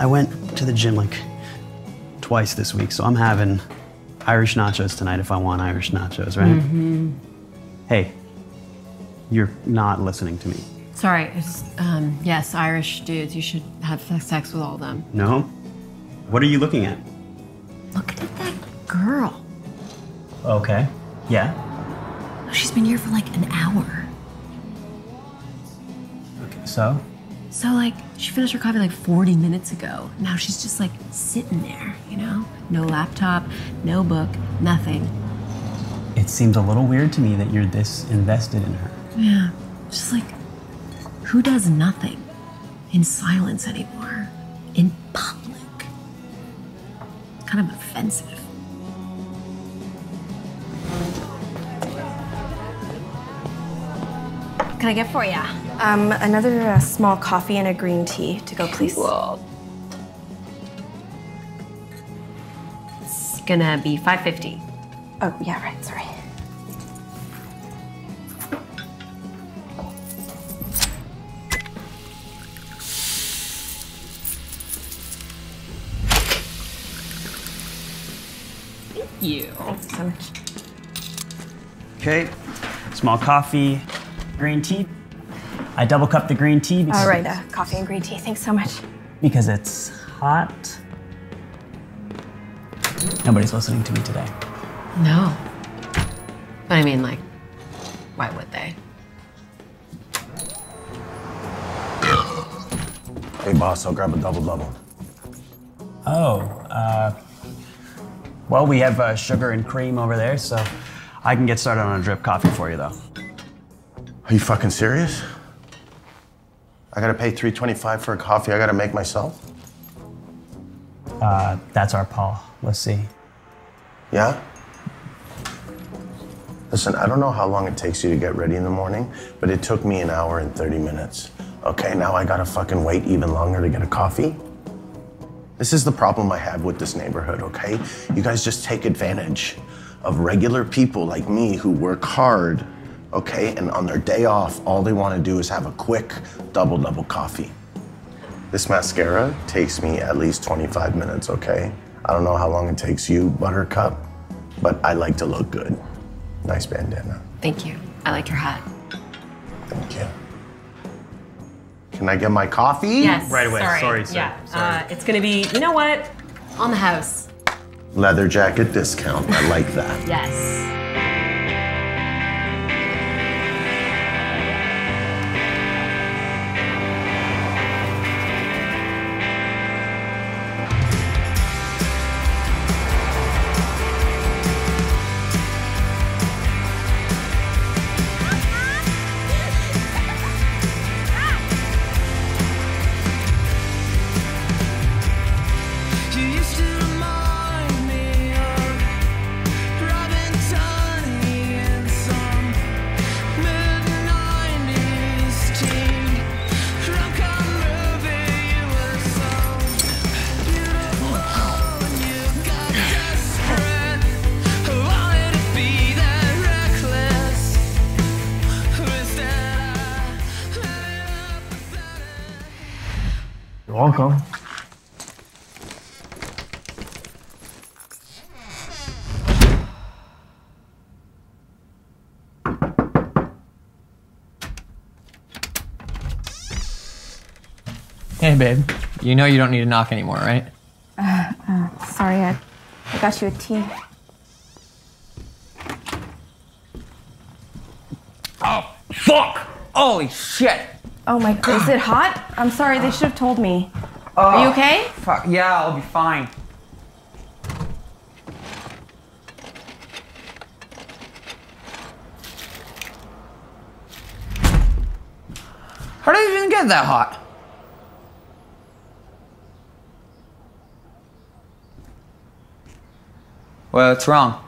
I went to the gym like twice this week, so I'm having Irish nachos tonight if I want Irish nachos, right? Mm-hmm. Hey, you're not listening to me. Sorry, it's, um, yes, Irish dudes. You should have sex with all of them. No? What are you looking at? Look at that girl. Okay. Yeah. She's been here for like an hour. Okay, so? So, like, she finished her coffee like 40 minutes ago. Now she's just like sitting there, you know? No laptop, no book, nothing. It seems a little weird to me that you're this invested in her. Yeah. Just like, who does nothing in silence anymore? In public? Kind of offensive. Can I get for you? Um, another uh, small coffee and a green tea to go, please. It's gonna be 550. Oh, yeah, right. Sorry. Thank You. Thanks so much. Okay. Small coffee, green tea. I double cup the green tea All right, uh, coffee and green tea. Thanks so much. because it's hot. Nobody's listening to me today. No. But I mean, like, why would they? Hey, boss, I'll grab a double double. Oh, uh, well, we have uh, sugar and cream over there, so I can get started on a drip coffee for you, though. Are you fucking serious? I gotta pay 325 for a coffee I gotta make myself? Uh, that's our Paul. Let's see. Yeah? Listen, I don't know how long it takes you to get ready in the morning, but it took me an hour and 30 minutes. Okay, now I gotta fucking wait even longer to get a coffee? This is the problem I have with this neighborhood, okay? You guys just take advantage of regular people like me who work hard, okay? And on their day off, all they wanna do is have a quick double double coffee. This mascara takes me at least 25 minutes, okay? I don't know how long it takes you, Buttercup, but I like to look good. Nice bandana. Thank you. I like your hat. Thank you. Can I get my coffee? Yes. Right away. Sorry. Sorry, sir. Yeah. Sorry. Uh, it's gonna be, you know what? On the house. Leather jacket discount. I like that. Yes. Pathetic. You're. Hey, babe. You know you don't need to knock anymore, right? Uh, uh, sorry, I, I got you a tea. Oh, fuck! Holy shit! Oh my, god, is it hot? I'm sorry, they should have told me. Are you okay? Fuck, yeah, I'll be fine. How did it even get that hot? Well, What's wrong?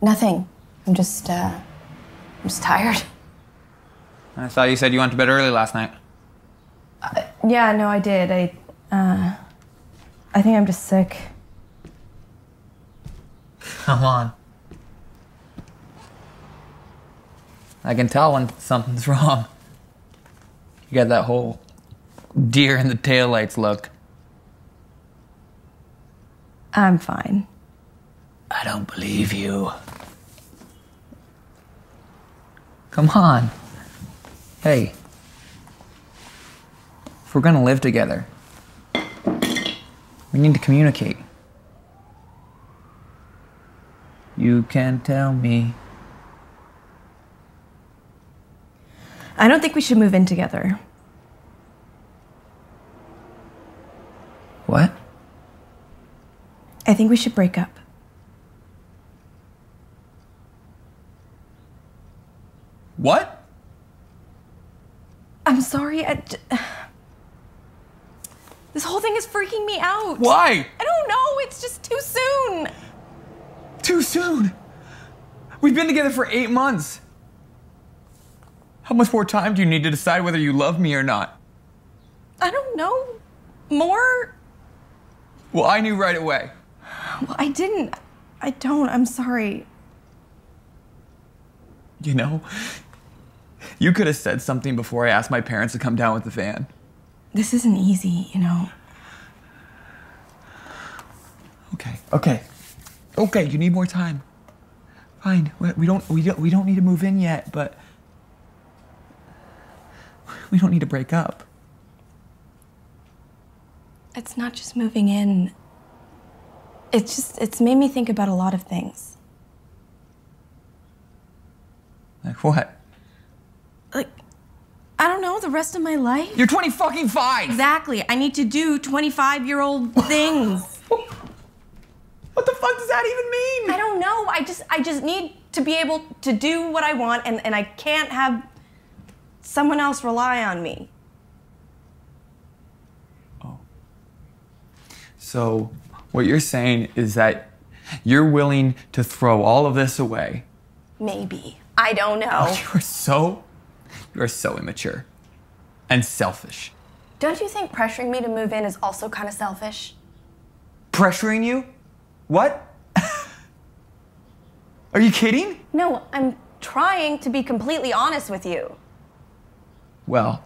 Nothing. I'm just, uh, I'm just tired. I thought you said you went to bed early last night. Yeah, no, I did. I, uh, I think I'm just sick. Come on. I can tell when something's wrong. You got that whole deer in the taillights look? I'm fine. I don't believe you. Come on. Hey. We're gonna live together, we need to communicate. You can tell me. I don't think we should move in together. What? I think we should break up. What? I'm sorry. I this whole thing is freaking me out. Why? I don't know. It's just too soon. Too soon. We've been together for eight months. How much more time do you need to decide whether you love me or not? I don't know. More? Well, I knew right away. Well, I didn't. I don't. I'm sorry. You know, you could have said something before I asked my parents to come down with the van. This isn't easy, you know. Okay. Okay. Okay. You need more time. Fine. We- We don't. We don't. We don't need to move in yet, but we don't need to break up. It's not just moving in. It's just, it's made me think about a lot of things. Like what? Like, I don't know, the rest of my life? You're 20 fucking five. Exactly. I need to do 25 year old things. What the fuck does that even mean? I don't know. I just, I just need to be able to do what I want, and, and I can't have someone else rely on me. Oh. So, what you're saying is that you're willing to throw all of this away. Maybe. I don't know. You are so, you are so immature and selfish. Don't you think pressuring me to move in is also kind of selfish? Pressuring you? What? are you kidding? No, I'm trying to be completely honest with you. Well,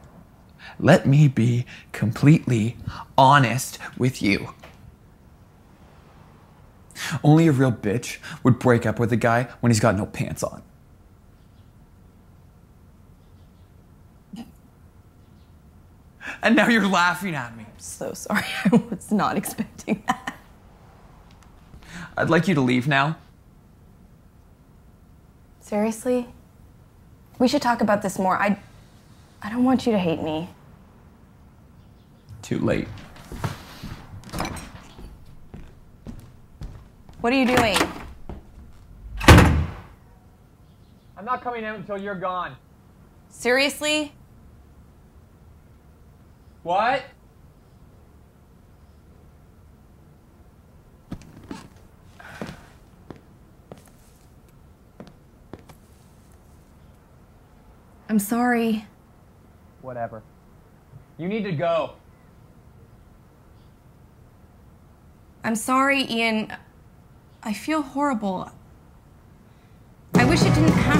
let me be completely honest with you. Only a real bitch would break up with a guy when he's got no pants on. And now you're laughing at me. I'm So sorry. I was not expecting that. I'd like you to leave now. Seriously? We should talk about this more. I I don't want you to hate me. Too late. What are you doing? I'm not coming out until you're gone. Seriously? What? I'm sorry. Whatever. You need to go. I'm sorry, Ian. I feel horrible. I wish it didn't have